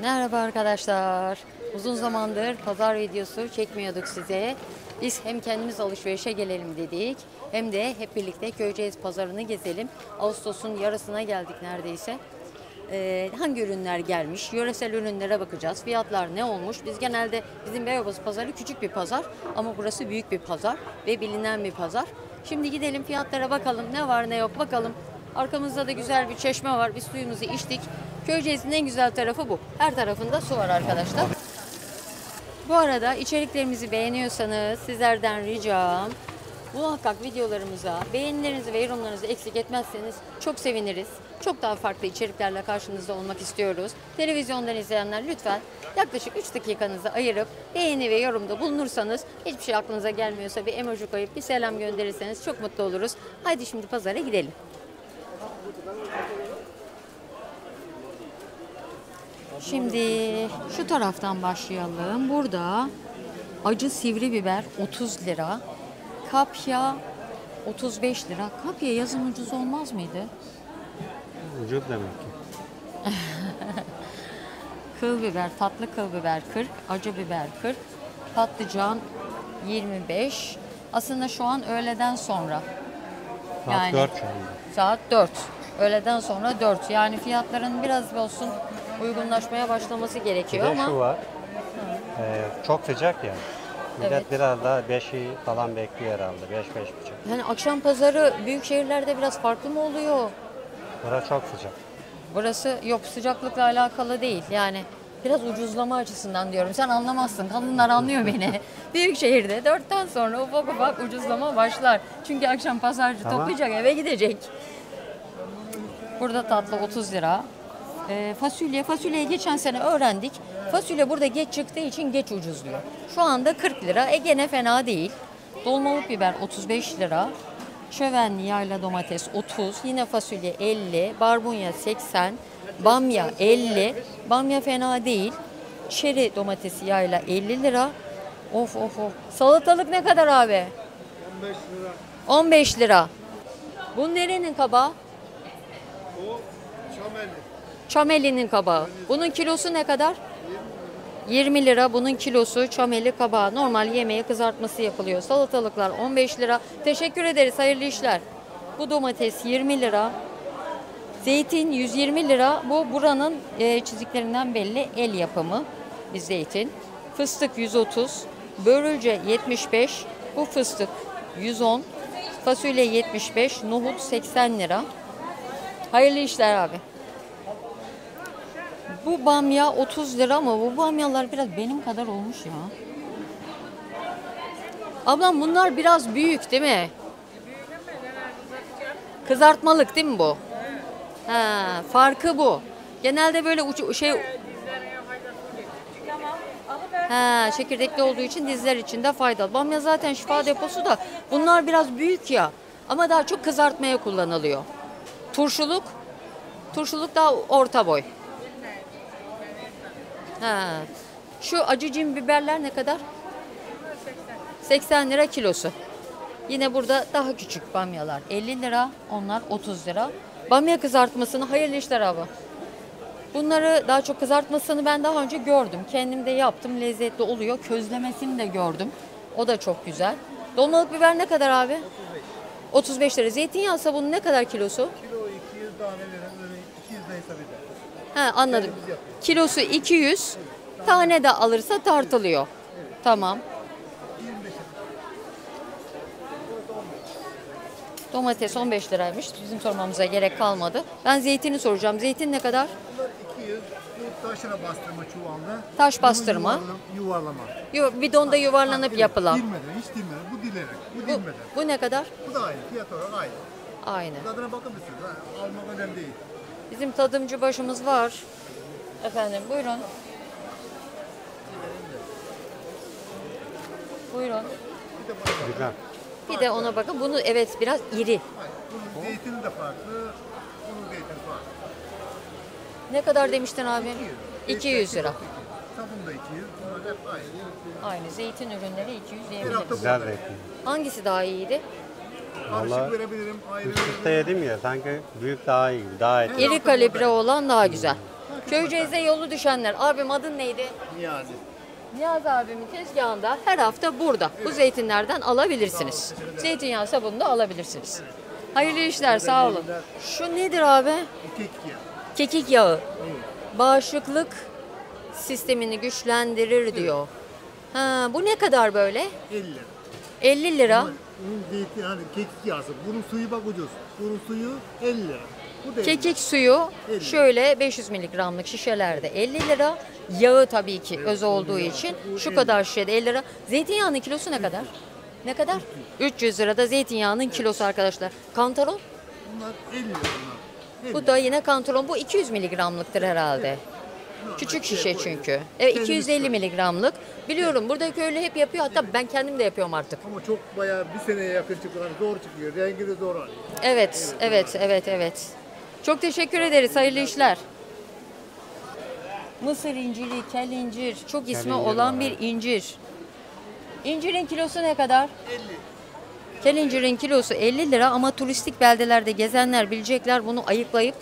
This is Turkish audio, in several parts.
Merhaba arkadaşlar. Uzun zamandır pazar videosu çekmiyorduk size. Biz hem kendimiz alışverişe gelelim dedik hem de hep birlikte Köyceğiz pazarını gezelim. Ağustos'un yarısına geldik neredeyse. Ee, hangi ürünler gelmiş, yöresel ürünlere bakacağız. Fiyatlar ne olmuş? Biz genelde bizim Beyobası pazarı küçük bir pazar ama burası büyük bir pazar ve bilinen bir pazar. Şimdi gidelim fiyatlara bakalım ne var ne yok bakalım. Arkamızda da güzel bir çeşme var. Biz suyumuzu içtik. Köyceğiz'in en güzel tarafı bu. Her tarafında su var arkadaşlar. Bu arada içeriklerimizi beğeniyorsanız sizlerden ricam muhakkak videolarımıza beğenilerinizi ve yorumlarınızı eksik etmezseniz çok seviniriz. Çok daha farklı içeriklerle karşınızda olmak istiyoruz. Televizyondan izleyenler lütfen yaklaşık 3 dakikanızı ayırıp beğeni ve yorumda bulunursanız hiçbir şey aklınıza gelmiyorsa bir emoji koyup bir selam gönderirseniz çok mutlu oluruz. Haydi şimdi pazara gidelim. Şimdi şu taraftan başlayalım. Burada acı sivri biber 30 lira. Kapya 35 lira. Kapya yazın ucuz olmaz mıydı? Ucuz demek ki. Kıl biber, tatlı kıl biber 40, acı biber 40, patlıcan 25. Aslında şu an öğleden sonra. Saat Yani- 4 şu anda. Saat 4. Öğleden sonra 4. Yani fiyatların biraz olsun uygunlaşmaya başlaması Bir gerekiyor de ama şu var. Ee, çok sıcak ya. Millet Evet. biraz daha 5'i falan bekliyor herhalde. 5 beş, beş buçuk. yani akşam pazarı büyük şehirlerde biraz farklı mı oluyor? Burası çok sıcak. Burası yok sıcaklıkla alakalı değil. Yani biraz ucuzlama açısından diyorum. Sen anlamazsın. Kadınlar anlıyor beni. Büyük şehirde dörtten sonra ufak ufak ucuzlama başlar. Çünkü akşam pazarcı Tamam. toplayacak eve gidecek. Burada tatlı 30 lira. Ee, fasulye, fasulyeyi geçen sene öğrendik. Fasulye burada geç çıktığı için geç ucuzluyor. Şu anda 40 lira. E gene fena değil. Dolmalık biber 35 lira. Şövenli yayla domates 30. Yine fasulye 50. Barbunya 80. Bamya 50. Bamya fena değil. Çeri domatesi yayla 50 lira. Of of of. Salatalık ne kadar abi? 15 lira. 15 lira. Bu nerenin kabağı? Çameli'nin kabağı. Bunun kilosu ne kadar? 20 lira bunun kilosu çameli kabağı. Normal yemeğe kızartması yapılıyor. Salatalıklar 15 lira. Teşekkür ederiz. Hayırlı işler. Bu domates 20 lira. Zeytin 120 lira. Bu buranın e, çiziklerinden belli el yapımı bir zeytin. Fıstık 130. Börülce 75. Bu fıstık 110. Fasulye 75. Nohut 80 lira. Hayırlı işler abi. Bu bamya 30 lira ama bu bamyalar biraz benim kadar olmuş ya. Ablam bunlar biraz büyük değil mi? Kızartmalık değil mi bu? Ha, farkı bu. Genelde böyle uç, şey Ha, çekirdekli olduğu için dizler için de faydalı. Bamya zaten şifa deposu da bunlar biraz büyük ya. Ama daha çok kızartmaya kullanılıyor. Turşuluk Turşuluk daha orta boy. Ha. Şu acı biberler ne kadar? 80 lira kilosu. Yine burada daha küçük bamyalar 50 lira, onlar 30 lira. Bamya kızartmasını hayırlı işler abi. Bunları daha çok kızartmasını ben daha önce gördüm. Kendim de yaptım. Lezzetli oluyor. Közlemesini de gördüm. O da çok güzel. Dolmalık biber ne kadar abi? 35 lira. Zeytinyağı sabunu ne kadar kilosu? Kilo 200 tane veren öyle 200 de hesap eder. He anladım. Kilosu 200. Tane de alırsa tartılıyor. Tamam. 25 Domates 15 liraymış. Bizim sormamıza gerek kalmadı. Ben zeytini soracağım. Zeytin ne kadar? Bunlar 200. Bu bastırma çuvalda. Taş bastırma. yuvarla- Yuvarlama. Yu- Bidonda yuvarlanıp yapılan. Dilmeden, hiç dilmeden. Bu dilerek. Bu Bu, dilmeden. bu ne kadar? Bu da aynı. Fiyat olarak aynı. Aynı. Tadına bakabilirsiniz. Ha, Almak önemli değil. Bizim tadımcı başımız var. Efendim buyurun. Buyurun. Bir de bak. Güzel. Bir de ona bakın. Bunu evet biraz iri. Bunun zeytini de farklı. Bunun zeytini farklı. Ne kadar demiştin abi? 200 lira. Sabun da 200. Bunlar hep aynı. Aynı zeytin ürünleri 200 Bir diyebiliriz. Güzel zeytin. Hangisi daha iyiydi? Karışık verebilirim. Ayrı Üst üste yedim ya sanki büyük daha iyi gibi. Daha etli. İri kalibre olan daha güzel. Fark Köyceğiz'e yolu düşenler. Abim adın neydi? Niyazi. Niyaz abimin tezgahında her hafta burada. Bu zeytinlerden alabilirsiniz. Zeytinyağı sabunu da alabilirsiniz. Hayırlı işler sağ olun. Şu nedir abi? Kek ya. Kekik yağı. Bağışıklık sistemini güçlendirir diyor. Ha, bu ne kadar böyle? 50 lira. 50 lira. Bunun zeytin hani kekik yağsı. Bunun suyu bak ucuz. Bunun suyu 50 lira. Bu da 50 lira. Kekik suyu 50. şöyle 500 miligramlık şişelerde 50 lira. Yağı tabii ki öz olduğu için şu kadar şişede 50 lira. Zeytinyağının kilosu ne kadar? Ne kadar? 300 lirada zeytinyağının kilosu arkadaşlar. Kantaron? Bunlar 50 lira bunlar. 50 Bu da yine kantaron. Bu 200 miligramlıktır herhalde. Küçük şişe çünkü. Evet 250 miligramlık. Biliyorum burada köylü hep yapıyor. Hatta ben kendim de yapıyorum artık. Ama çok bayağı bir seneye yakın çıkıyor. Zor çıkıyor. Rengi de zor alıyor. Evet, evet, evet, evet. Çok teşekkür ederiz. Hayırlı işler. Mısır inciri, kel incir, çok ismi incir olan var, bir incir. İncirin kilosu ne kadar? 50. Kel incirin kilosu 50 lira ama turistik beldelerde gezenler bilecekler bunu ayıklayıp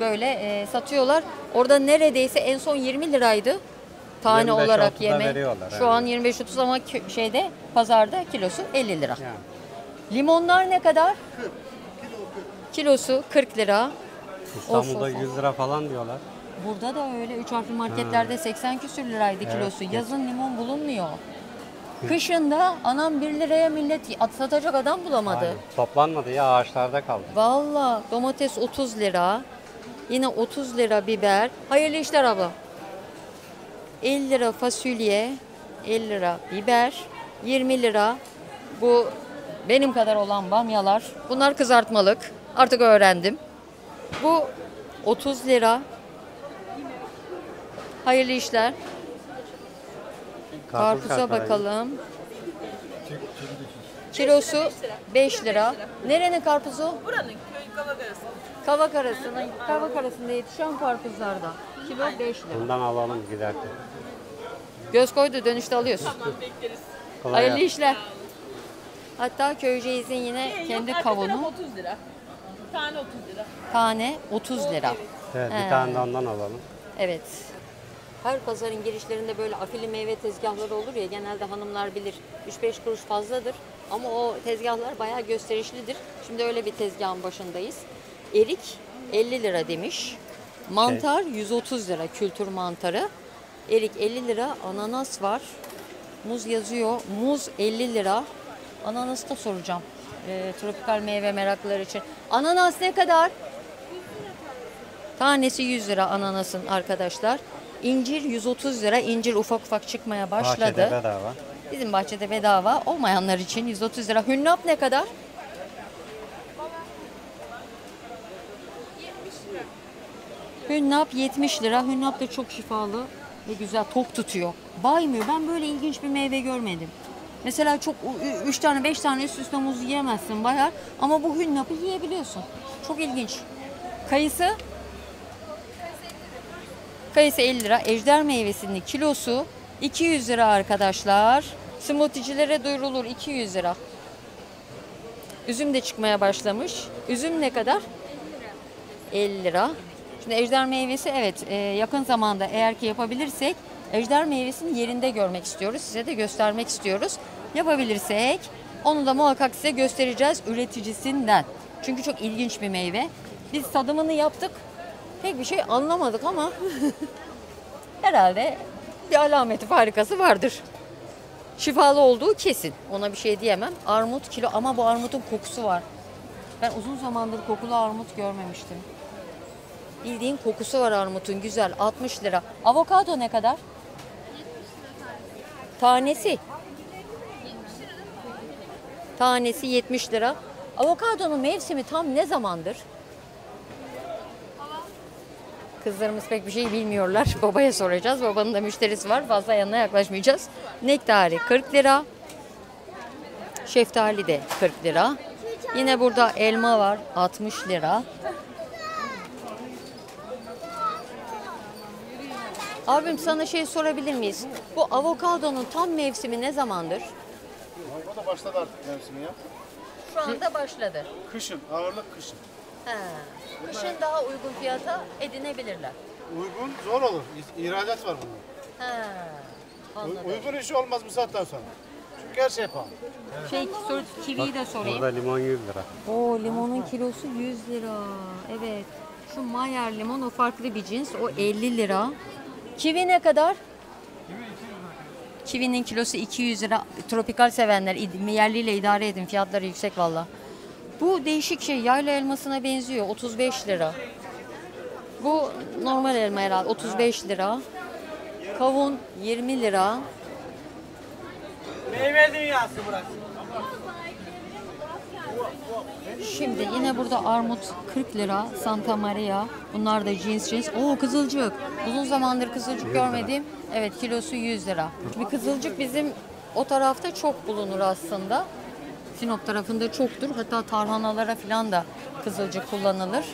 böyle e, satıyorlar. Orada neredeyse en son 20 liraydı tane 25-30'a olarak yeme. Şu evet. an 25-30 ama şeyde pazarda kilosu 50 lira. Yani. Limonlar ne kadar? Kilosu 40 lira. İstanbul'da Of, of, of. 100 lira falan diyorlar. Burada da öyle 3 harfli marketlerde 80 küsür liraydı kilosu. Yazın limon bulunmuyor. Kışın da anam 1 liraya millet at satacak adam bulamadı. Aynen. Toplanmadı ya ağaçlarda kaldı. Valla domates 30 lira. Yine 30 lira biber. Hayırlı işler abla. 50 lira fasulye, 50 lira biber, 20 lira bu benim kadar olan bamyalar. Bunlar kızartmalık. Artık öğrendim. Bu 30 lira. Hayırlı işler. Karpuz Karpuza bakalım. Kilosu 5 lira. Nerenin karpuzu? Buranın köy arası. Kavak arasında, kavak arasında yetişen karpuzlarda. Kilo 5 lira. Bundan alalım giderken. Göz koydu dönüşte alıyorsun. Tamam bekleriz. Kolay Hayırlı gelsin. işler. Hatta Köyceğiz'in yine Ee, kendi yok, arka taraf kavunu 30 lira. Tane 30 lira. tane 30 lira. Evet, He. bir tane de ondan alalım. Evet. Her pazarın girişlerinde böyle afili meyve tezgahları olur ya genelde hanımlar bilir 3-5 kuruş fazladır ama o tezgahlar bayağı gösterişlidir. Şimdi öyle bir tezgahın başındayız. Erik 50 lira demiş. Mantar 130 lira kültür mantarı. Erik 50 lira, ananas var. Muz yazıyor. Muz 50 lira. Ananas da soracağım. Ee, tropikal meyve meraklıları için. Ananas ne kadar? Tanesi 100 lira ananasın arkadaşlar. İncir 130 lira. İncir ufak ufak çıkmaya başladı. Bahçede bedava. Bizim bahçede bedava olmayanlar için 130 lira. Hünnap ne kadar? Hünnap 70 lira. Hünnap da çok şifalı ve güzel tok tutuyor. Baymıyor. Ben böyle ilginç bir meyve görmedim. Mesela çok 3 tane 5 tane üst üste muz yiyemezsin bayar ama bu hünnapı yiyebiliyorsun. Çok ilginç. Kayısı Kayısı 50 lira. Ejder meyvesinin kilosu 200 lira arkadaşlar. Smoothie'cilere duyurulur 200 lira. Üzüm de çıkmaya başlamış. Üzüm ne kadar? 50 lira. Şimdi ejder meyvesi evet e, yakın zamanda eğer ki yapabilirsek ejder meyvesini yerinde görmek istiyoruz. Size de göstermek istiyoruz. Yapabilirsek onu da muhakkak size göstereceğiz üreticisinden. Çünkü çok ilginç bir meyve. Biz tadımını yaptık. Pek bir şey anlamadık ama herhalde bir alameti farikası vardır. Şifalı olduğu kesin. Ona bir şey diyemem. Armut kilo ama bu armutun kokusu var. Ben uzun zamandır kokulu armut görmemiştim. Bildiğin kokusu var armutun güzel 60 lira. Avokado ne kadar? Tanesi. Tanesi 70 lira. Avokadonun mevsimi tam ne zamandır? Kızlarımız pek bir şey bilmiyorlar. Babaya soracağız. Babanın da müşterisi var. Fazla yanına yaklaşmayacağız. Nektari 40 lira. Şeftali de 40 lira. Yine burada elma var 60 lira. Abim sana şey sorabilir miyiz? Bu avokadonun tam mevsimi ne zamandır? O da başladı artık mevsimi ya. Şu anda başladı. Kışın, ağırlık kışın. He. Kışın daha uygun fiyata edinebilirler. Uygun zor olur. İ- İhracat var bunun. Ha. Uygun iş olmaz bu saatten sonra. Çünkü her şey pahalı. Şey, sor, kiviyi de sorayım. Burada limon 100 lira. Oo limonun kilosu 100 lira. Evet. Şu Mayer limon o farklı bir cins. O 50 lira. Kivi ne kadar? Kivinin kilosu 200 lira. Tropikal sevenler yerliyle idare edin. Fiyatları yüksek valla. Bu değişik şey yayla elmasına benziyor. 35 lira. Bu normal elma herhalde. 35 lira. Kavun 20 lira. Meyve dünyası burası. Şimdi yine burada armut 40 lira, Santa Maria. Bunlar da cins cins. Oo kızılcık. Uzun zamandır kızılcık görmedim. Evet kilosu 100 lira. Bir kızılcık bizim o tarafta çok bulunur aslında. Sinop tarafında çoktur. Hatta tarhanalara falan da kızılcık kullanılır.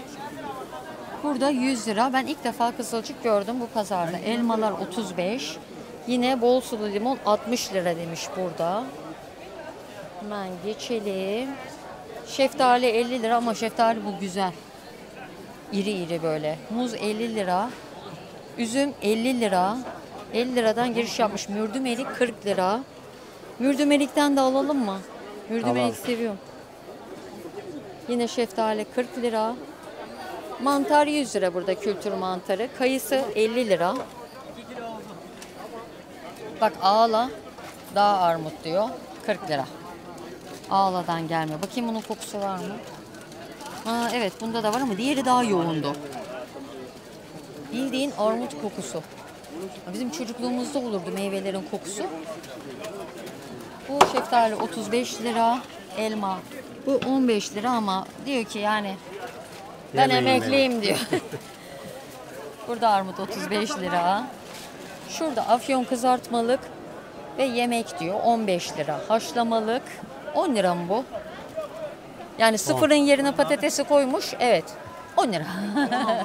Burada 100 lira. Ben ilk defa kızılcık gördüm bu pazarda. Elmalar 35. Yine bol sulu limon 60 lira demiş burada. Hemen geçelim. Şeftali 50 lira ama şeftali bu güzel. İri iri böyle. Muz 50 lira. Üzüm 50 lira. 50 liradan giriş yapmış. Mürdümelik 40 lira. Mürdümelikten de alalım mı? Mürdümelik Alalım. seviyorum. Yine şeftali 40 lira. Mantar 100 lira burada kültür mantarı. Kayısı 50 lira. Bak ağla daha armut diyor. 40 lira. Ağladan gelme. Bakayım bunun kokusu var mı? Aa, evet bunda da var ama diğeri daha yoğundu. Bildiğin armut kokusu. Bizim çocukluğumuzda olurdu meyvelerin kokusu. Bu şeftali 35 lira, elma. Bu 15 lira ama diyor ki yani ben Yemeyin emekliyim diyor. Burada armut 35 lira. Şurada afyon kızartmalık ve yemek diyor 15 lira. Haşlamalık 10 lira mı bu? Yani sıfırın yerine patatesi koymuş. Evet. 10 lira.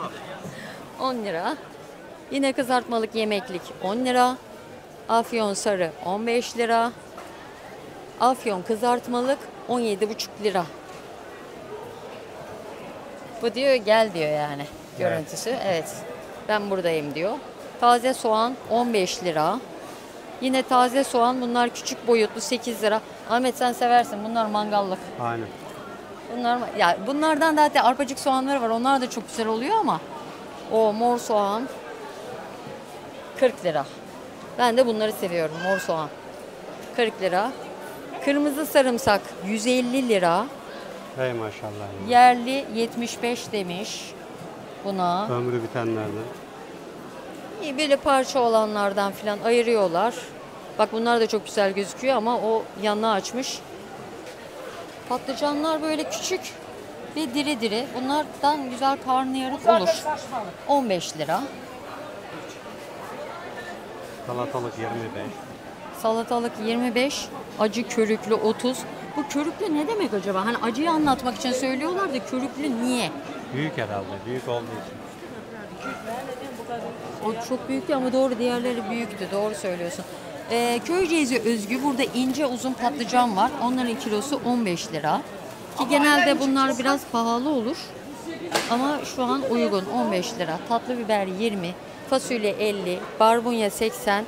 10 lira. Yine kızartmalık yemeklik 10 lira. Afyon sarı 15 lira. Afyon kızartmalık 17,5 lira. Bu diyor gel diyor yani görüntüsü. Evet. Ben buradayım diyor. Taze soğan 15 lira. Yine taze soğan bunlar küçük boyutlu 8 lira. Ahmet sen seversin bunlar mangallık. Aynen. Bunlar ya bunlardan da hatta arpacık soğanları var. Onlar da çok güzel oluyor ama o mor soğan 40 lira. Ben de bunları seviyorum mor soğan. 40 lira. Kırmızı sarımsak 150 lira. Hey maşallah. Yerli 75 demiş buna. Ömrü bitenlerden. Böyle parça olanlardan filan ayırıyorlar. Bak bunlar da çok güzel gözüküyor ama o yanına açmış. Patlıcanlar böyle küçük ve diri diri. Bunlardan güzel karnıyarık olur. 15 lira. Salatalık 25. Salatalık 25, acı körüklü 30. Bu körüklü ne demek acaba? Hani acıyı anlatmak için söylüyorlar da körüklü niye? Büyük herhalde. Büyük olduğu için. O çok büyüktü ama doğru diğerleri büyüktü. Doğru söylüyorsun. Ee, Köyceğiz'e özgü burada ince uzun patlıcan var. Onların kilosu 15 lira. Ki genelde bunlar biraz pahalı olur. Ama şu an uygun 15 lira. Tatlı biber 20, fasulye 50, barbunya 80,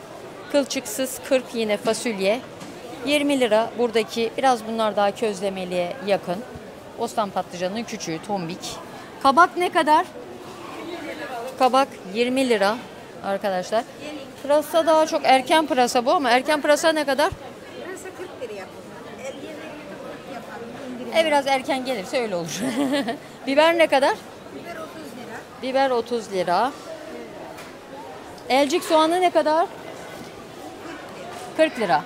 kılçıksız 40 yine fasulye. 20 lira buradaki biraz bunlar daha közlemeliye yakın. Bostan patlıcanının küçüğü tombik. Kabak ne kadar? Kabak 20 lira arkadaşlar. Pırasa daha çok erken pırasa bu ama erken pırasa ne kadar? Burası 40 lira yapalım. 50 lira yapalım. İndirim. E biraz erken gelirse öyle olur. Biber ne kadar? Biber 30 lira. Biber 30 lira. Elcik soğanı ne kadar? 40 lira.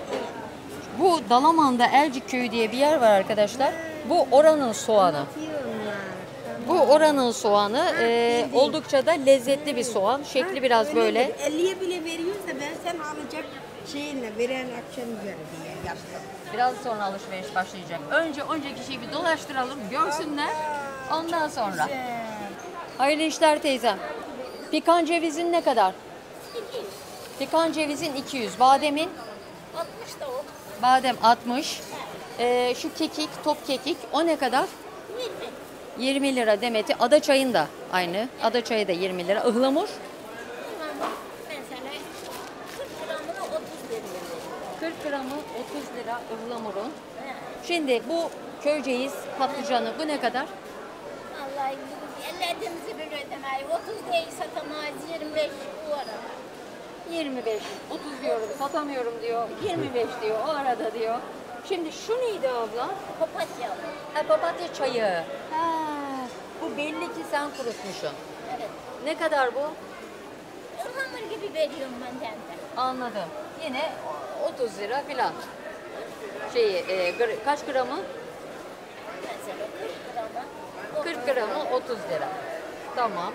Bu Dalaman'da Elcik Köyü diye bir yer var arkadaşlar. Bu oranın soğanı. Bu oranın soğanı e, oldukça da lezzetli bir soğan. Şekli biraz böyle. 50'ye bile veriyorsa ben sen alacak şeyinle veren akşam üzeri diye yaptım. Biraz sonra alışveriş başlayacak. Önce önceki şeyi bir dolaştıralım, görsünler. Ondan sonra. Güzel. Hayırlı işler teyzem. Pikan cevizin ne kadar? Pikan cevizin 200. Bademin? 60 da o. Badem 60. Ee, şu kekik, top kekik o ne kadar? 20. 20 lira demeti. Ada çayın da aynı. Ada çayı da 20 lira. Ihlamur? 40 gramı 30 lira ıhlamurun. Şimdi bu köyceğiz patlıcanı bu ne kadar? Vallahi ellerimizi bile ödemeyi. 30 değil satamayız 25 bu arada. 25, 30 diyorum satamıyorum diyor. 25 diyor o arada diyor. Şimdi şu neydi abla? Papatya. Ha, papatya çayı. Ha bu belli ki sen kurutmuşsun. Evet. Ne kadar bu? Hamur gibi veriyorum ben de. Anladım. Yine 30 lira filan. Şey, e, gr- kaç gramı? Mesela 40 grama. 40 gramı 30 lira. Tamam.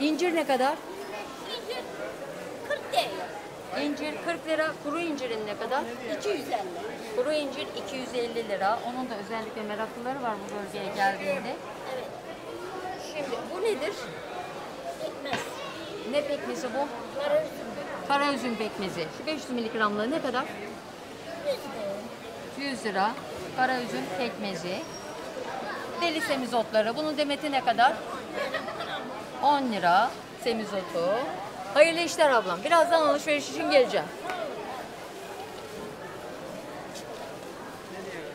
İncir ne kadar? İncir 40 değil. İncir 40 lira. Kuru incirin ne kadar? 250. Kuru incir 250 lira. Onun da özellikle meraklıları var bu bölgeye geldiğinde. Şimdi bu nedir? Ekmez. Ne pekmezi bu? Para üzüm. Kara üzüm pekmezi. Şu 500 miligramlığı ne kadar? 100 değil. 100 lira. Kara üzüm pekmezi. Deli semizotları. Bunun demeti ne kadar? 10 lira semizotu. Hayırlı işler ablam. Birazdan alışveriş için geleceğim.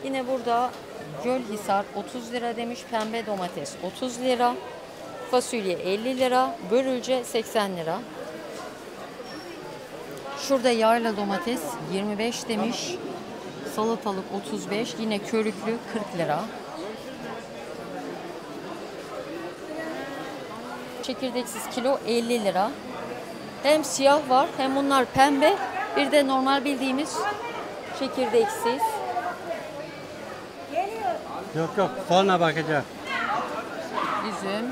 Yine burada Gölhisar 30 lira demiş. Pembe domates 30 lira. Fasulye 50 lira. Börülce 80 lira. Şurada yayla domates 25 demiş. Salatalık 35. Yine körüklü 40 lira. Çekirdeksiz kilo 50 lira. Hem siyah var hem bunlar pembe. Bir de normal bildiğimiz çekirdeksiz. Yok yok sonra bakacağız. Üzüm.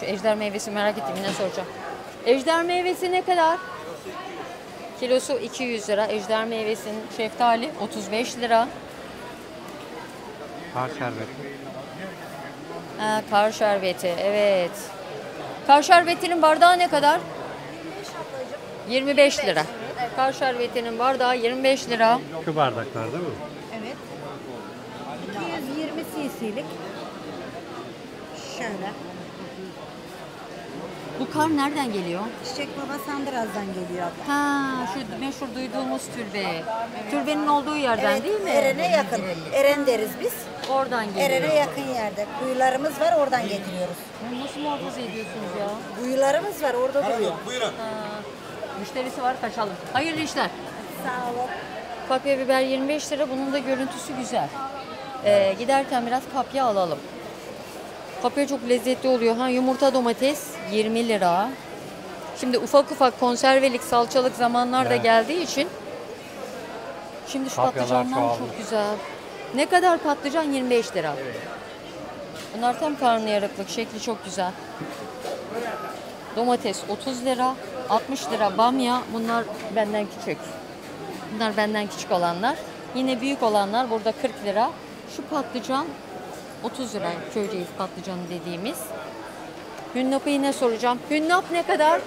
Şu ejder meyvesi merak ettim yine soracağım. Ejder meyvesi ne kadar? Kilosu 200 lira. Ejder meyvesinin şeftali 35 lira. Kar şerbeti. Ha, kar şerbeti evet. Kar şerbetinin bardağı ne kadar? 25 lira. Kar şerbetinin bardağı 25 lira. Şu bardaklar değil mi? Evet. 120 cc'lik. Şöyle. Bu kar nereden geliyor? Çiçek Baba Sandraz'dan geliyor abla. Ha, şu meşhur duyduğumuz türbe. Türbenin olduğu yerden değil mi? Eren'e yakın. Eren deriz biz. Oradan geliyor. Eren'e yakın yerde. Kuyularımız var oradan getiriyoruz. Nasıl muhafaza ediyorsunuz ya? Kuyularımız var orada duruyor. Müşterisi var kaçalım. Hayırlı işler. Sağ olun. Kapya biber 25 lira. Bunun da görüntüsü güzel. Ee, giderken biraz kapya alalım. Kapya çok lezzetli oluyor. Ha yumurta domates 20 lira. Şimdi ufak ufak konservelik, salçalık zamanlar da Evet. geldiği için şimdi şu Kapyalar patlıcanlar çok güzel. Ne kadar patlıcan? 25 lira. Bunlar tam karnıyarıklık. Şekli çok güzel. Domates 30 lira. 60 lira bamya. Bunlar benden küçük. Bunlar benden küçük olanlar. Yine büyük olanlar burada 40 lira. Şu patlıcan 30 lira köyceğiz patlıcanı dediğimiz. Hünnap'ı yine soracağım. Hünnap ne kadar?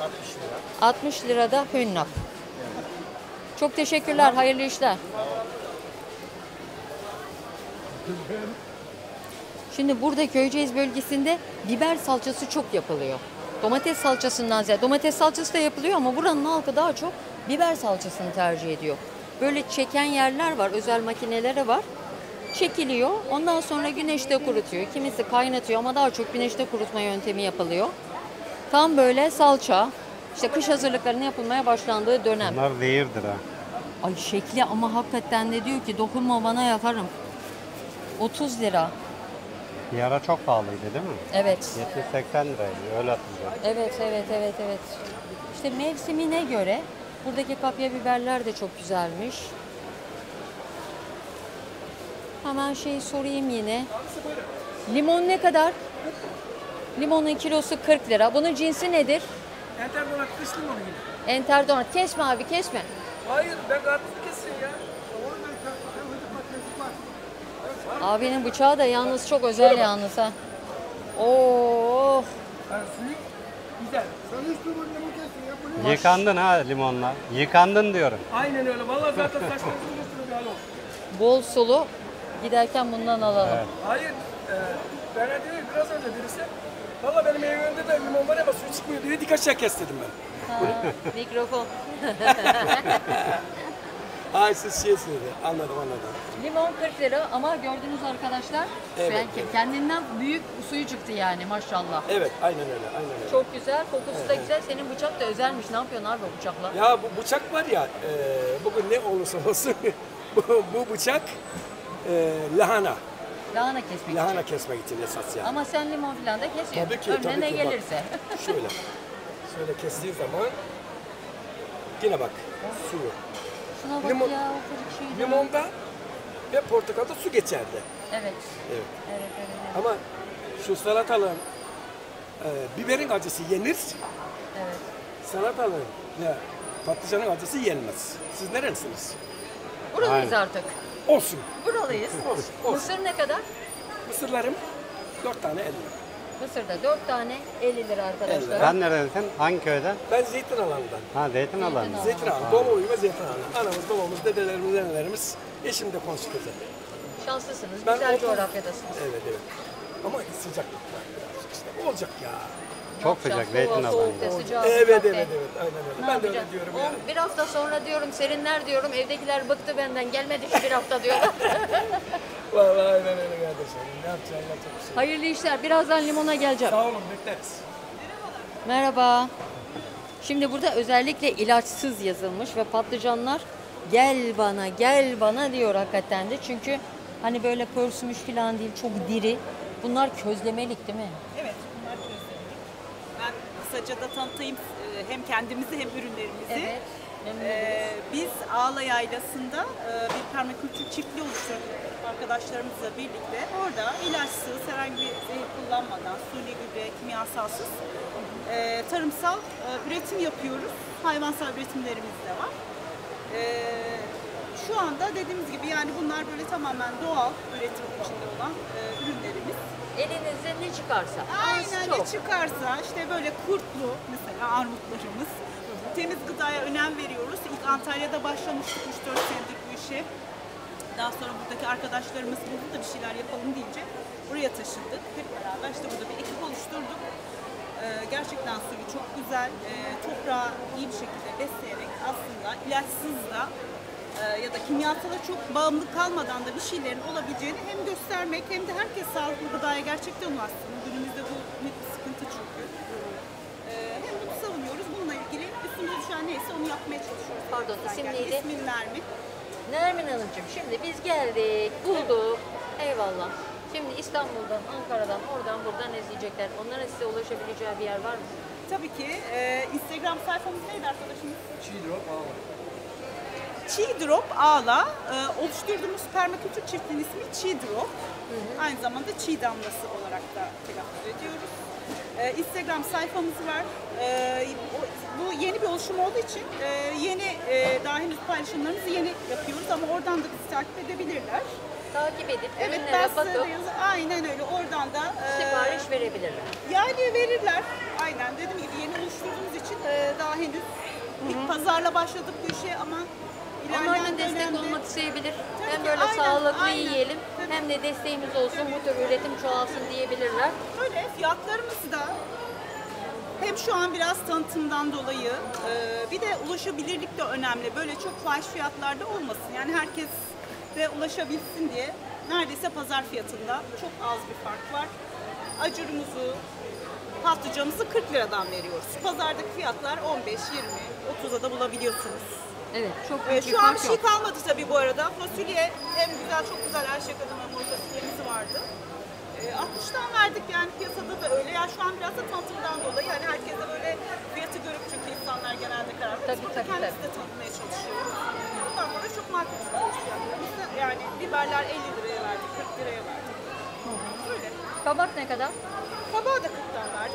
60 lira. 60 lirada hünnap. Çok teşekkürler. Hayırlı işler. Şimdi burada Köyceğiz bölgesinde biber salçası çok yapılıyor. Domates salçasından ziyade domates salçası da yapılıyor ama buranın halkı daha çok biber salçasını tercih ediyor. Böyle çeken yerler var, özel makineleri var. Çekiliyor, ondan sonra güneşte kurutuyor. Kimisi kaynatıyor ama daha çok güneşte kurutma yöntemi yapılıyor. Tam böyle salça, işte kış hazırlıklarının yapılmaya başlandığı dönem. Bunlar zehirdir ha. Ay şekli ama hakikaten de diyor ki dokunma bana yakarım. 30 lira. Bir ara çok pahalıydı değil mi? Evet. 70-80 liraydı öyle hatırlıyorum. Evet, evet, evet, evet. İşte mevsimine göre buradaki kapya biberler de çok güzelmiş. Hemen şey sorayım yine. Limon ne kadar? Limonun kilosu 40 lira. Bunun cinsi nedir? Enter donat kış limonu gibi. Enter donat. Kesme abi kesme. Hayır ben karpuz kesin ya. Abinin bıçağı da yalnız çok özel yalnız ha. Güzel. Yıkandın ha limonla. Yıkandın diyorum. Aynen öyle. Vallahi zaten saçlarınızı götürüyor bir hal. Bol sulu. Giderken bundan alalım. Evet. Hayır. E, ben de diyor biraz önce birisi. Valla benim evimde de limon var ama su çıkmıyor diye dikkat kes dedim ben. Ha, mikrofon. Ay siz şeysiniz. Anladım anladım. Limon 40 lira ama gördüğünüz arkadaşlar Evet, yani evet. kendinden büyük suyu çıktı yani maşallah. Evet aynen öyle aynen öyle. Çok güzel, kokusu da güzel. Senin bıçak da özelmiş. Ne yapıyorsun abi o bıçakla? Ya bu bıçak var ya e, bugün ne olursa olsun bu, bu bıçak e, lahana. Lahana kesmek Lahana için. kesmek için esas yani. Ama sen limon falan da kesiyorsun. Tabii ki, Önüne tabii ne ki. Bak. gelirse. Şöyle. Şöyle kestiği zaman yine bak suyu. Şuna bak Limon- ya ufacık şeyde. Limonda ve portakalda su geçerli. Evet. Evet. Evet, evet, evet. Ama şu salatalığın e, biberin acısı yenir. evet. Salatalığın ve patlıcanın acısı yenmez. Siz nerelisiniz? Buralıyız Aynen. artık. Olsun. Buralıyız. Olsun. olsun. Mısır ne kadar? Mısırlarım 4 tane 50. Mısır'da 4 tane 50 lira arkadaşlar. Sen neredesin? Hangi köyden? Ben zeytin alanından. Ha zeytin alanı. Zeytin alanı. Doğma ve zeytin alanı. Anamız, babamız, dedelerimiz, nenelerimiz, eşim de komşu kızı. Şanslısınız. Ben Güzel otuz- coğrafyadasınız. Evet evet. Ama sıcaklık var işte. Olacak ya. Çok yapacağız? sıcak zeytin Soğuk- alanı. Soğukta, sıcak, Evet sıcakta. evet evet. Aynen öyle. Ne ben de öyle yapacağız? diyorum On- ya. Bir hafta sonra diyorum serinler diyorum. Evdekiler bıktı benden. Gelmedi şu bir hafta diyorlar. Vallahi aynen öyle kardeşim. Ne yapacağım bir şey. Hayırlı işler. Birazdan limona geleceğim. Sağ olun bekleriz. Merhaba. Şimdi burada özellikle ilaçsız yazılmış ve patlıcanlar gel bana gel bana diyor hakikaten de. Çünkü hani böyle pörsümüş falan değil çok diri. Bunlar közlemelik değil mi? Evet, kısaca da tanıtayım e, hem kendimizi hem ürünlerimizi. memnun Ee, biz Ağla Yaylası'nda e, bir permakültür çiftliği oluşturduk arkadaşlarımızla birlikte. Orada ilaçsız, herhangi bir zehir kullanmadan, suni gübre, kimyasalsız e, tarımsal e, üretim yapıyoruz. Hayvansal üretimlerimiz de var. Ee, şu anda dediğimiz gibi yani bunlar böyle tamamen doğal üretim içinde olan e, ürünlerimiz. Elinizde ne çıkarsa. Aynen Az ne çok. çıkarsa işte böyle kurtlu mesela armutlarımız. Temiz gıdaya önem veriyoruz. İlk Antalya'da başlamıştık 3-4 senedir bu işe. Daha sonra buradaki arkadaşlarımız burada da bir şeyler yapalım deyince buraya taşındık. Hep beraber işte burada bir ekip oluşturduk. Ee, gerçekten suyu çok güzel, e, toprağı iyi bir şekilde besleyerek aslında ilaçsız da e, ya da kimyasala çok bağımlı kalmadan da bir şeylerin olabileceğini hem göstermek hem de herkes sağlıklı gıdaya gerçekten ulaşsın. Günümüzde bu büyük bir sıkıntı çünkü. Ee, hem bunu savunuyoruz, bununla ilgili üstünde düşen neyse onu yapmaya çalışıyoruz. Pardon, isim geldiği. neydi? İsmim Nermin. Nermin Hanımcığım şimdi biz geldik, bulduk. Eyvallah. Şimdi İstanbul'dan, Ankara'dan, oradan buradan izleyecekler. Onların size ulaşabileceği bir yer var mı? Tabii ki e, Instagram sayfamız neydi arkadaşımız? Çiğ Drop Ağla. E, oluşturduğumuz permakültür çiftliğinin ismi Çiğ Drop. Aynı zamanda Çiğ Damlası olarak da telaffuz ediyoruz. E, Instagram sayfamız var. E, bu yeni bir oluşum olduğu için e, yeni e, daha henüz paylaşımlarımızı yeni yapıyoruz ama oradan da bizi takip edebilirler. Takip edip Evet ürünlere bakıp aynen öyle oradan da e, sipariş verebilirler. yani verirler. Aynen dediğim gibi yeni oluşturduğumuz için e, daha henüz ilk pazarla başladık bu işe ama Onlar da destek olmak isteyebilir. Hem böyle sağlıklı yiyelim hem de desteğimiz olsun bu tür üretim çoğalsın diyebilirler. Öyle fiyatlarımız da hem şu an biraz tanıtımdan dolayı e, bir de ulaşabilirlik de önemli. Böyle çok fahiş fiyatlarda olmasın. Yani herkes de ulaşabilsin diye neredeyse pazar fiyatında çok az bir fark var. Acurumuzu, patlıcanımızı 40 liradan veriyoruz. Pazardaki fiyatlar 15, 20, 30'a da bulabiliyorsunuz. Evet çok Ee, büyük bir şu an bir şey yok. kalmadı tabii bu arada. Fasulye hem güzel, çok güzel Ayşe Kadın'a mor fasulyemiz vardı. Ee, 60'tan verdik yani piyasada da öyle. Yani şu an biraz da tanıtımdan dolayı yani herkes de böyle fiyatı görüp çünkü insanlar genelde karar veriyor. Tabii, tabii, kendisi tabii. de tanıtmaya çalışıyoruz. Bundan sonra çok makul fiyatlarımız da. Yani biberler 50 liraya verdik, 40 liraya verdik. Böyle. Kabak ne kadar? Kabağı da 40'tan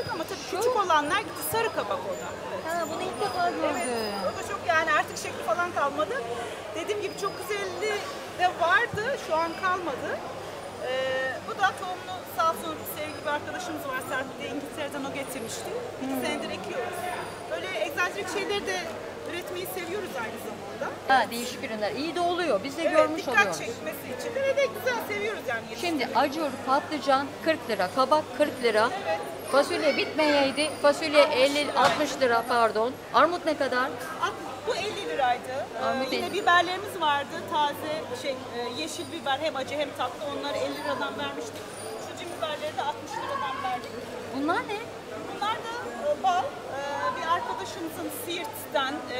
verdik ama tabii küçük olanlar sarı kabak o da. Evet. Ha bunu ilk defa Evet, gördüm. o da çok yani artık şekli falan kalmadı. Dediğim gibi çok güzelli de vardı, şu an kalmadı. Ee, bu da tohumlu sağ olsun sevgili bir arkadaşımız var Serpil diye İngiltere'den o getirmişti. İki senedir ekiyoruz. Böyle egzantrik şeyleri de üretmeyi seviyoruz aynı zamanda. Ha değişik ürünler. İyi de oluyor. Biz de Evet, görmüş dikkat oluyoruz. çekmesi için de ve de güzel seviyoruz yani. Şimdi acur, patlıcan 40 lira, kabak 40 lira. Evet. Fasulye bitmeyeydi. Fasulye 50 60 lira pardon. Armut ne kadar? Bu 50 liraydı. Ee, Armut yine 50. biberlerimiz vardı. Taze şey e, yeşil biber hem acı hem tatlı. Onları 50 liradan vermiştik. Cin biberleri de 60 liradan verdik. Bunlar ne? Bunlar da e, bal. E, bir arkadaşımızın Siirt'ten e,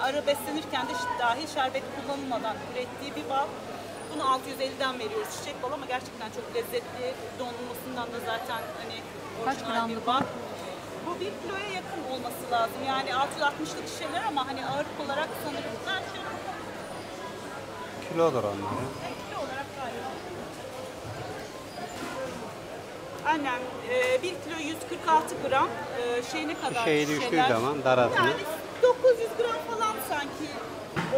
arı beslenirken de dahi şerbet kullanılmadan ürettiği bir bal. Bunu 650'den veriyoruz çiçek bal ama gerçekten çok lezzetli. Donulmasından da zaten hani Kaç gramlık bal. Bu bir kiloya yakın olması lazım. Yani 660'lık şişeler ama hani ağırlık olarak sanırım ben şey Kilodur onlar ya. kilo olarak galiba. Annem e, 1 kilo 146 gram e, şey ne kadar Şişeyi düştüğü şişeler? zaman daraltılır. Yani 900 gram falan sanki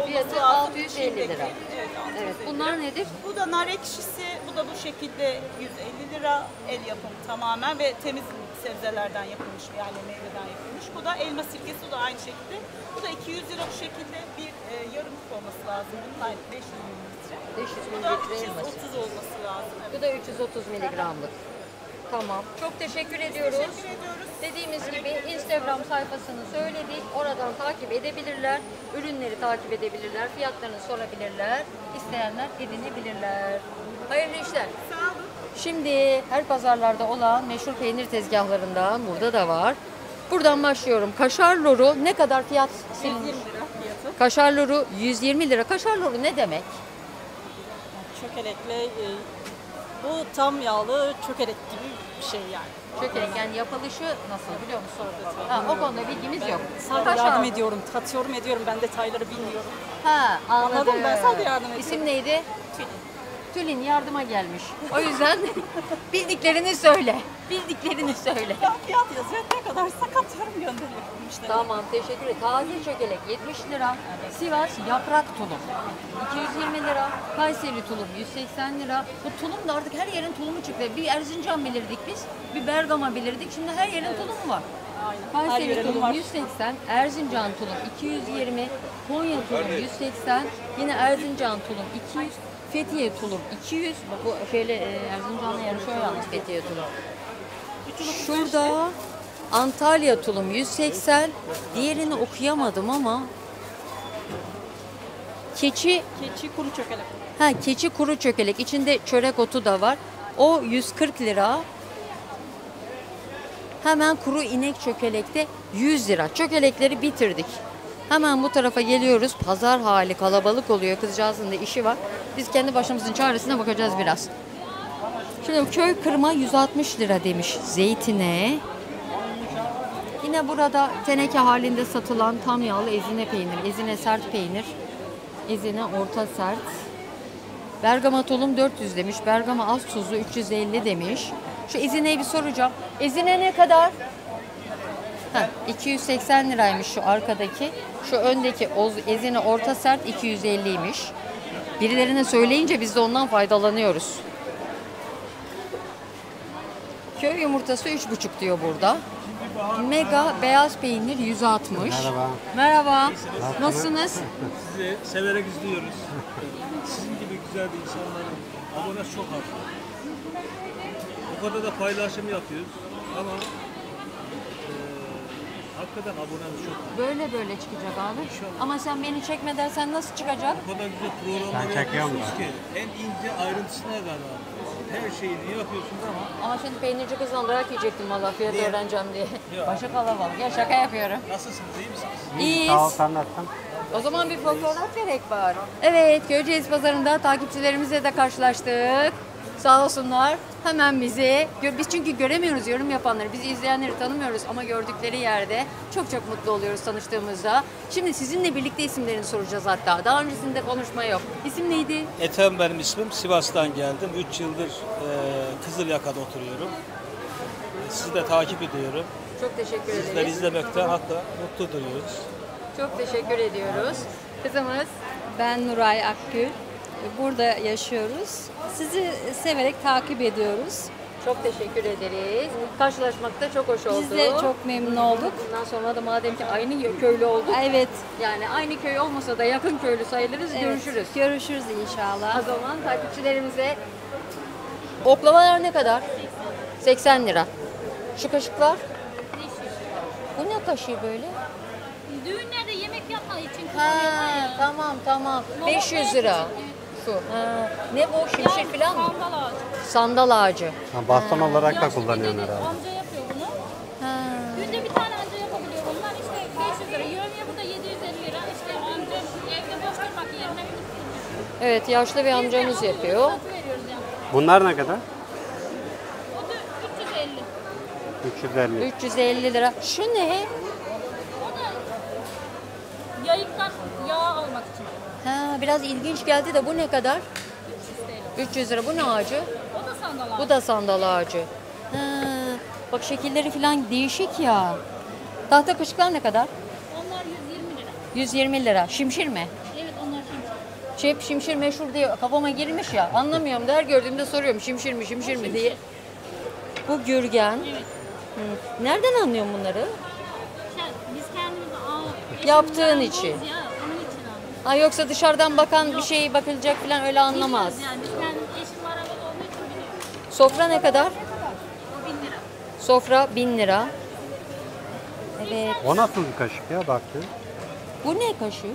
Fiyatı lazım 650 lira. Evet, 650 Evet. lira. Bunlar nedir? Bu da nar ekşisi, bu da bu şekilde 150 lira el yapımı tamamen ve temiz sebzelerden yapılmış yani meyveden yapılmış. Bu da elma sirkesi, bu da aynı şekilde. Bu da 200 lira bu şekilde bir e, yarım olması lazım. Bunun aynı 500 mililitre. 500 Bu da mililitre elması. 330 olması lazım. Evet. Bu da 330 miligramlık. Tamam. Çok teşekkür ediyoruz. Teşekkür ediyoruz. Dediğimiz gibi Instagram sayfasını söyledik. Oradan takip edebilirler. Ürünleri takip edebilirler. Fiyatlarını sorabilirler. İsteyenler edinebilirler. Hayırlı işler. Sağ olun. Şimdi her pazarlarda olan meşhur peynir tezgahlarından burada da var. Buradan başlıyorum. Kaşar loru ne kadar fiyat? 120 lira fiyatı. Kaşar loru 120 lira. Kaşar loru ne demek? Çökelekle e, bu tam yağlı çökelek gibi bir şey yani. Çökelek yani yapılışı nasıl biliyor musun? Ha, o konuda bilgimiz yok. Sadece yardım ediyorum, tatıyorum ediyorum. Ben detayları bilmiyorum. Ha anladım. Anladın mı? Ben sadece yardım ediyorum. İsim neydi? Tülin yardıma gelmiş. O yüzden bildiklerini söyle. Bildiklerini söyle. Ya fiyat yazıyor, ne kadarsa katıyorum gönderiyorum işte. Tamam teşekkür ederim. Taze çökelek 70 lira. Sivas yaprak tulum 220 lira. Kayseri tulum 180 lira. Bu tulum da artık her yerin tulumu çıktı. Bir Erzincan bilirdik biz. Bir Bergama bilirdik. Şimdi her yerin tulumu var. Her Kayseri tulum var. 180, Erzincan tulum 220, Konya tulum 180, yine Erzincan tulum 200, Fethiye tulum 200. Bak bu şeyle e, Erzincan'la yarışıyor yalnız Fethiye tulum. Şurada Antalya tulum 180. Diğerini okuyamadım ama keçi Keçi kuru çökelek. ha keçi kuru çökelek içinde çörek otu da var. O 140 lira. Hemen kuru inek çökelekte 100 lira. Çökelekleri bitirdik. Hemen bu tarafa geliyoruz. Pazar hali kalabalık oluyor. Kızcağızın da işi var. Biz kendi başımızın çaresine bakacağız biraz. Şimdi köy kırma 160 lira demiş zeytine. Yine burada teneke halinde satılan tam yağlı ezine peynir. Ezine sert peynir. Ezine orta sert. Bergama tulum 400 demiş. Bergama az tuzlu 350 demiş. Şu ezineyi bir soracağım. Ezine ne kadar? Ha, 280 liraymış şu arkadaki. Şu öndeki oz, ezine orta sert 250'ymiş. Birilerine söyleyince biz de ondan faydalanıyoruz. Köy yumurtası 3,5 diyor burada. Mega beyaz peynir 160. Merhaba. Merhaba. Nasılsınız? Sizi severek izliyoruz. Sizin gibi güzel bir insanların abonesi çok az. O kadar da paylaşım yapıyoruz ama hakikaten abonemiz çok. Böyle böyle çıkacak abi. Ama sen beni çekme dersen nasıl çıkacak? O kadar güzel programlar Ben çekiyorum yapıyorsunuz ki en ince ayrıntısına kadar her şeyini yapıyorsunuz ama Ama şimdi peynirci kızla dayak yiyecektim valla fiyat Niye? öğreneceğim diye. Yok. Başa kalabalık. Ya şaka yapıyorum. nasılsınız iyi misiniz? İyiyiz. Sağ ol sen nasılsın? O zaman bir fotoğraf gerek var. Evet, Köyceğiz Pazarı'nda takipçilerimizle de karşılaştık. Sağ olsunlar. Hemen bizi, biz çünkü göremiyoruz yorum yapanları, bizi izleyenleri tanımıyoruz ama gördükleri yerde çok çok mutlu oluyoruz tanıştığımızda. Şimdi sizinle birlikte isimlerini soracağız hatta. Daha öncesinde konuşma yok. İsim neydi? Ethem benim ismim. Sivas'tan geldim. 3 yıldır eee Kızılyaka'da oturuyorum. Sizi de takip ediyorum. Çok teşekkür Sizleri ederiz. izlemekten hatta mutlu duruyoruz. Çok teşekkür ediyoruz. Kızımız Ben Nuray Akgül. Burada yaşıyoruz. Sizi severek takip ediyoruz. çok teşekkür ederiz. Karşılaşmakta çok hoş oldu. Biz de çok memnun olduk. Bundan sonra da madem ki aynı köylü olduk. Evet, Yani aynı köy olmasa da yakın köylü sayılırız. evet. Görüşürüz. Görüşürüz O inşallah. zaman takipçilerimize oklavalar ne kadar? 80 lira. Şu kaşıklar? Bu ne kaşığı böyle? Düğünlerde yemek yapmak için Ha, kullanıyorlar ya. tamam tamam. Nohut 500 lira. Şu. Ha, ne bu? Yani falan mı? Sandal ağacı. Sandal ağacı. Ha, baston olarak da kullanıyorsun herhalde. Amca yapıyor bunu. Ha. Günde bir tane anca yapabiliyor bunlar. İşte 500 lira. Yövmiye bu da 750 lira. İşte amca evde boş durmak yerine bir Evet yaşlı bir amcamız yapıyor. Bunlar ne kadar? O da 350. 350. 350 lira. Şu ne? O da yayıktan yağ almak için. Ha, biraz ilginç geldi de bu ne kadar? 300 lira. Bu ne ağacı? O da sandal ağacı. Bu da sandal ağacı. Ha, bak şekilleri falan değişik ya. Tahta kaşıklar ne kadar? Onlar 120 lira. 120 lira. Şimşir mi? Evet onlar şimdi. Şef şimşir meşhur diye kafama girmiş ya. Anlamıyorum da her gördüğümde soruyorum şimşir mi şimşir mi diye. Bu gürgen. Evet. Hı. Nereden anlıyorum bunları? Şey, biz kendimiz Yaptığın için. Ya. Ha yoksa dışarıdan bakan bir şey bakılacak falan öyle anlamaz. Biliyoruz Yani biz kendim eşim arabada olduğu için biliyoruz. Sofra ne kadar? O 1000 lira. Sofra 1000 lira. Evet. O nasıl bir kaşık ya baktı? Bu ne kaşığı?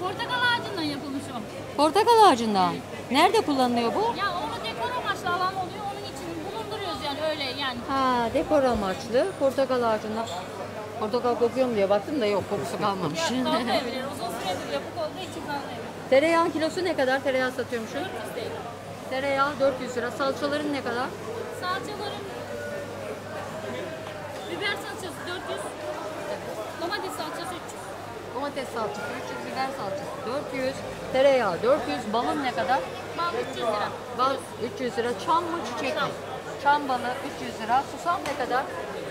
Portakal ağacından yapılmış o. Portakal ağacından. Nerede kullanılıyor bu? Ya onu dekor amaçlı alan oluyor. Onun için bulunduruyoruz yani öyle yani. Ha dekor amaçlı portakal ağacından. Portakal kokuyor mu diye baktım da yok kokusu kalmamış. Kalmayabilir. Uzun süredir yapık olduğu için kalmayabilir. Tereyağı kilosu ne kadar? Tereyağı satıyormuşum. 400 değil. Tereyağı 400 lira. Salçaların ne kadar? Salçaların biber salçası 400. Domates salçası 300. Domates salçası 300, biber salçası 400, tereyağı 400, balın ne kadar? Bal 300 lira. Bal 300 lira, çam mı çiçek mi? Çam balı 300 lira, susam ne kadar?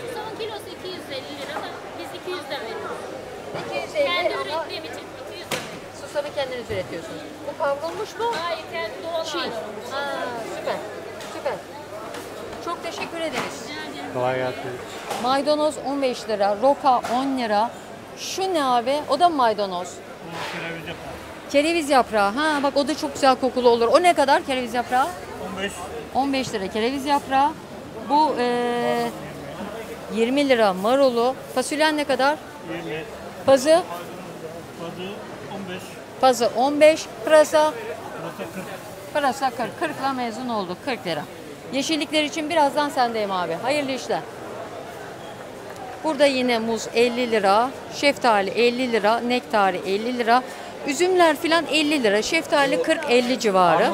Susamın kilosu 250 lira da biz 200 lira veriyoruz. 250 Kendi ama ürettiğim için 200 lira. susamı kendiniz üretiyorsunuz. Bu kavrulmuş mu? Hayır kendi doğal Çiğ. hali olmuş. Ha, süper, süper. Çok teşekkür ederiz. Rica ederim. Kolay gelsin. Maydanoz 15 lira, roka 10 lira. Şu ne abi? O da mı maydanoz? Kereviz yaprağı. Ha bak o da çok güzel kokulu olur. O ne kadar kereviz yaprağı? 15. 15 lira kereviz yaprağı. Bu eee 20 lira marulu. Fasulyen ne kadar? 20. Pazı? Tadı 15. Pazı 15. Pırasa? Burası 40. Pırasa 40. 40 ile mezun olduk. 40 lira. Yeşillikler için birazdan sendeyim abi. Hayırlı işler. Burada yine muz 50 lira, şeftali 50 lira, nektari 50 lira, üzümler filan 50 lira, şeftali 40-50 civarı.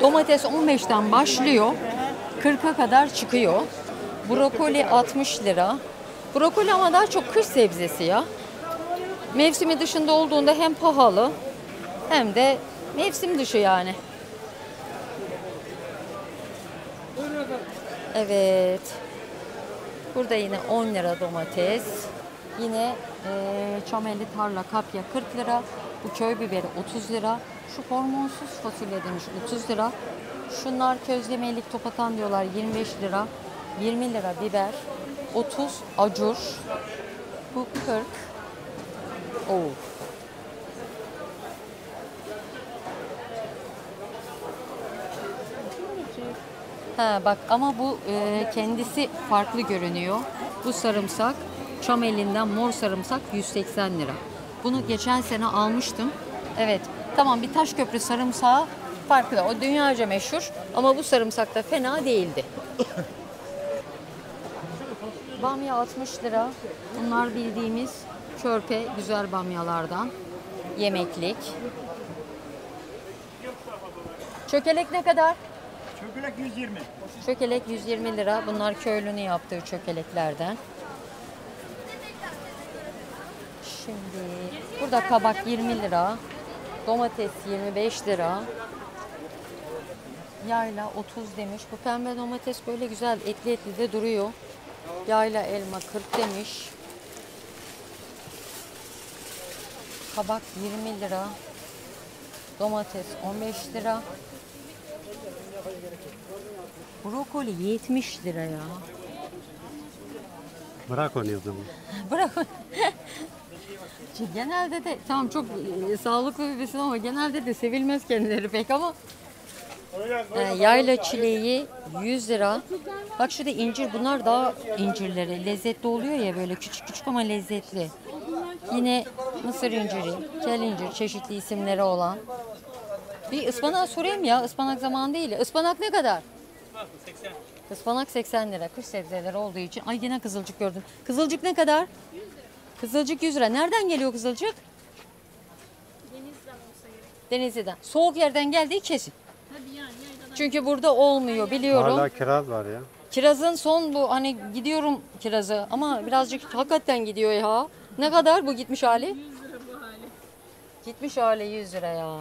Domates 15'ten başlıyor, 40'a kadar çıkıyor. Brokoli 60 lira. Brokoli ama daha çok kış sebzesi ya. Mevsimi dışında olduğunda hem pahalı hem de mevsim dışı yani. Evet. Burada yine 10 lira domates. Yine eee çamelli tarla kapya 40 lira. Bu köy biberi 30 lira. Şu hormonsuz fasulye demiş 30 lira. Şunlar közlemelik topatan diyorlar 25 lira. 20 lira biber. 30 acur. Bu 40. Oo. Ha bak ama bu e, kendisi farklı görünüyor. Bu sarımsak çam elinden mor sarımsak 180 lira. Bunu geçen sene almıştım. Evet. Tamam bir taş köprü sarımsağı farklı. O dünyaca meşhur ama bu sarımsak da fena değildi. Bamya 60 lira. Bunlar bildiğimiz körpe güzel bamyalardan. Yemeklik. Çökelek ne kadar? Çökelek 120. Çökelek 120 lira. Bunlar köylünün yaptığı çökeleklerden. Şimdi burada kabak 20 lira. Domates 25 lira. Yayla 30 demiş. Bu pembe domates böyle güzel etli etli de duruyor. Yayla elma 40 demiş. Kabak 20 lira. Domates 15 lira. Brokoli 70 lira ya. Bırak onu zaman. Bırak. Genelde de tamam çok e, sağlıklı bir besin ama genelde de sevilmez kendileri pek ama Ee, yayla çileği 100 lira. Bak şurada incir bunlar daha incirleri. Lezzetli oluyor ya böyle küçük küçük ama lezzetli. Yine mısır inciri, kel incir çeşitli isimleri olan. Bir ıspanak sorayım ya. Ispanak zamanı değil. Ispanak ne kadar? Ispanak 80 lira. Kış sebzeleri olduğu için. Ay yine kızılcık gördüm. Kızılcık ne kadar? Kızılcık 100 lira. Nereden geliyor kızılcık? Denizli'den. Soğuk yerden geldiği kesin. Çünkü burada olmuyor biliyorum. Hala kiraz var ya. Kirazın son bu hani gidiyorum kirazı ama birazcık hakikaten gidiyor ya. Ne kadar bu gitmiş hali? Gitmiş hali 100 lira ya.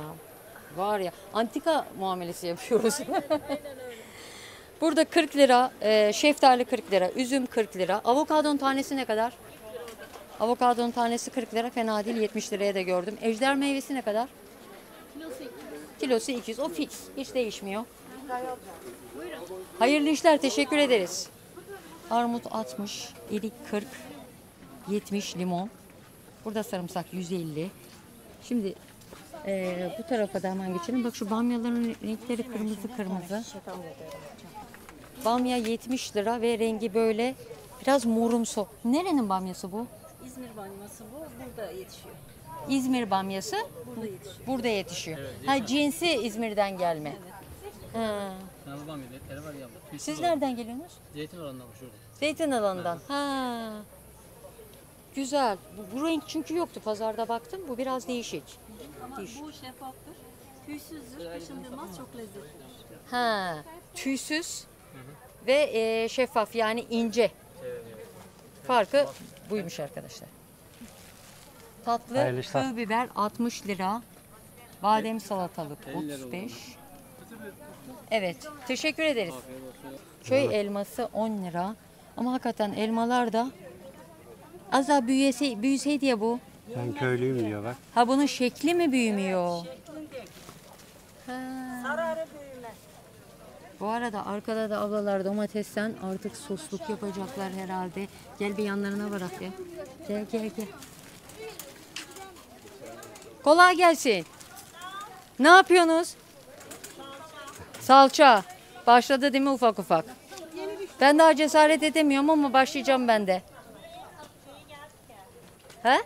Var ya antika muamelesi yapıyoruz. Burada 40 lira, e, şeftali 40 lira, üzüm 40 lira. Avokadonun tanesi ne kadar? Avokadonun tanesi 40 lira fena değil 70 liraya da gördüm. Ejder meyvesi ne kadar? Kilosu 200. O fix. Hiç değişmiyor. Hayırlı işler. Teşekkür ederiz. Armut 60, erik 40, 70 limon. Burada sarımsak 150. Şimdi eee, bu tarafa da hemen geçelim. Bak şu bamyaların renkleri kırmızı kırmızı. Bamya 70 lira ve rengi böyle biraz morumsu. Nerenin bamyası bu? İzmir banyası bu. Burada yetişiyor. İzmir bamyası Burada yetişiyor. burada yetişiyor. Ha cinsi İzmir'den gelme. Ha. Var ya. Siz nereden geliyorsunuz? Zeytin oranından bu şurada. Zeytin alanından. Ha. Güzel. Bu, bu renk çünkü yoktu pazarda baktım. Bu biraz değişik. Ama bu şeffaftır. Tüysüzdür. Kaşındırmaz. Çok lezzetlidir. Ha. Tüysüz ve e, şeffaf yani ince. Farkı buymuş arkadaşlar. Tatlı kıl biber 60 lira. Badem salatalık 35. Evet. Teşekkür ederiz. Köy elması 10 lira. Ama hakikaten elmalar da az daha büyüyese, büyüseydi ya bu. Ben köylüyüm diyor bak. Ha bunun şekli mi büyümüyor? Bu arada arkada da ablalar domatesten artık sosluk yapacaklar herhalde. Gel bir yanlarına bırak ya. Gel gel gel. Kolay gelsin. Ne yapıyorsunuz? Salça. Başladı değil mi ufak ufak? Ben daha cesaret edemiyorum ama başlayacağım ben de. He?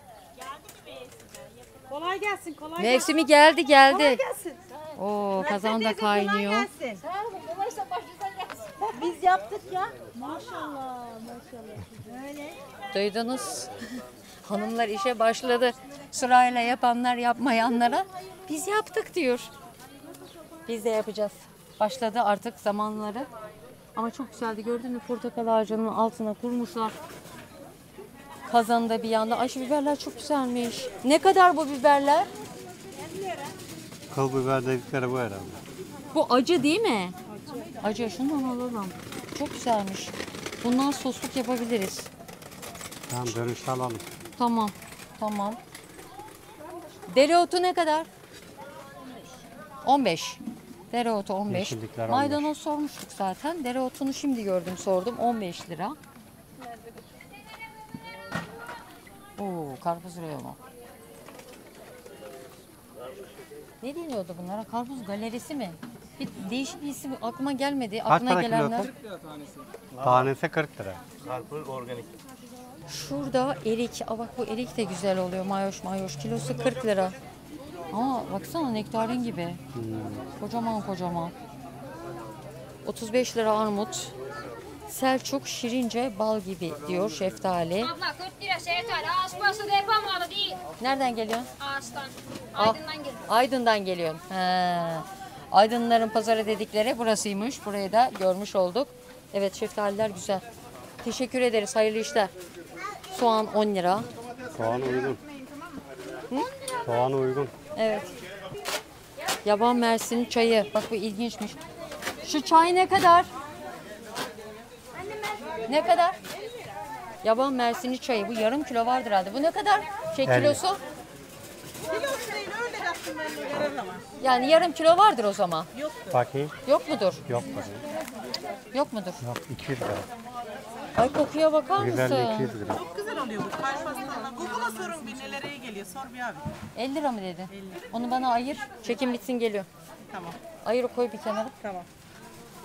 Kolay gelsin, kolay Mevsimi geldi geldi. Kolay gelsin. Oo kazan da kaynıyor. Biz yaptık ya. Maşallah, maşallah. Öyle. Duydunuz. Hanımlar işe başladı. Sırayla yapanlar yapmayanlara biz yaptık diyor. Biz de yapacağız. Başladı artık zamanları. Ama çok güzeldi gördün mü portakal ağacının altına kurmuşlar. Kazanda bir yanda. Ay şu biberler çok güzelmiş. Ne kadar bu biberler? Kıl biber dedikleri bu herhalde. Bu acı değil mi? Acı. Şundan alalım. Çok güzelmiş. Bundan sosluk yapabiliriz. Tamam dönüşte alalım. Tamam. Tamam. Dereotu ne kadar? 15. Dereotu 15. Yeşillikler 15. Maydanoz sormuştuk zaten. Dereotunu şimdi gördüm sordum. 15 lira. Oo, karpuz reyonu. Ne deniyordu bunlara? Karpuz galerisi mi? Bir değişik bir isim aklıma gelmedi. Kaç Aklına para gelenler. kilosu? Tanesi 40 lira. Karpuz organik. Şurada erik. Aa bak bu erik de güzel oluyor. Mayoş mayoş. Kilosu 40 lira. Aa baksana nektarin gibi. Kocaman kocaman. 35 lira armut. Selçuk şirince bal gibi diyor şeftali. Abla 40 lira şeftali. Ağaç pası da yapamadı değil. Nereden geliyorsun? Ağaçtan. Ah, Aydın'dan geldi. Aydın'dan geliyorsun. He. Aydınların pazarı dedikleri burasıymış. Burayı da görmüş olduk. Evet şeftaliler güzel. Teşekkür ederiz. Hayırlı işler. Soğan 10 lira. Soğan uygun. Soğan uygun. Evet. Yaban Mersin çayı. Bak bu ilginçmiş. Şu çay ne kadar? Ne kadar? Yaban Mersin'i çayı. Bu yarım kilo vardır herhalde. Bu ne kadar? Şey Elli. kilosu? Kilosu değil öyle yaptım ben de verir ama. Yani yarım kilo vardır o zaman. Bakayım. Yok mudur? Yok bakayım. Yok mudur? Yok 200 lira. Ay kokuya bakar mısın? 200 lira. Çok güzel oluyor bu. Kalp hastalığına. Google'a sorun bir nelere iyi geliyor. Sor bir abi. 50 lira mı dedi? Onu bana ayır. Çekim bitsin geliyor. Tamam. Ayırı koy bir kenara. Tamam.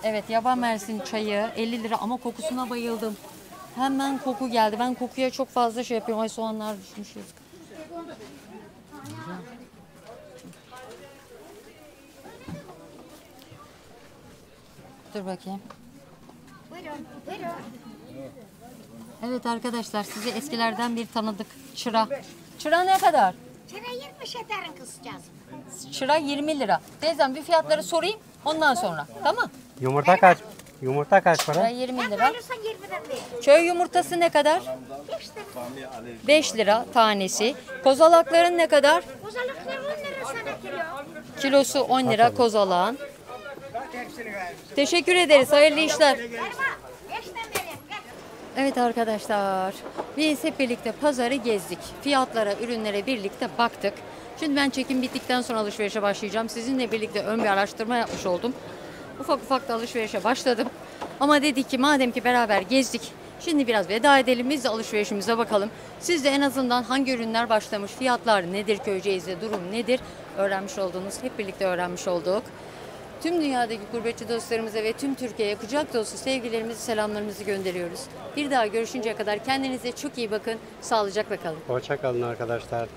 Evet yaban mersin çayı 50 lira ama kokusuna bayıldım. Hemen koku geldi. Ben kokuya çok fazla şey yapıyorum. Ay soğanlar düşmüş yazık. Dur bakayım. Buyurun, buyurun. Evet arkadaşlar sizi eskilerden bir tanıdık. Çıra. Çıra ne kadar? Çene 20 ederin kızcağız. Çıra 20 lira. Teyzem bir fiyatları sorayım ondan sonra. Tamam. Yumurta kaç? Yumurta kaç Çıra para? 20 lira. Alırsan 20'den değil. Köy yumurtası ne kadar? 5 lira tanesi. Kozalakların ne kadar? Kozalıklar 10 lira sana kilo. Kilosu 10 lira kozalağın. Teşekkür ederiz. Hayırlı işler. Evet arkadaşlar. Biz hep birlikte pazarı gezdik. Fiyatlara, ürünlere birlikte baktık. Şimdi ben çekim bittikten sonra alışverişe başlayacağım. Sizinle birlikte ön bir araştırma yapmış oldum. Ufak ufak da alışverişe başladım. Ama dedik ki madem ki beraber gezdik. Şimdi biraz veda edelim biz de alışverişimize bakalım. Siz de en azından hangi ürünler başlamış, fiyatlar nedir, Köyceğiz'de durum nedir öğrenmiş oldunuz. Hep birlikte öğrenmiş olduk. Tüm dünyadaki gurbetçi dostlarımıza ve tüm Türkiye'ye kucak dolusu sevgilerimizi, selamlarımızı gönderiyoruz. Bir daha görüşünceye kadar kendinize çok iyi bakın, sağlıcakla kalın. Hoşça kalın arkadaşlar.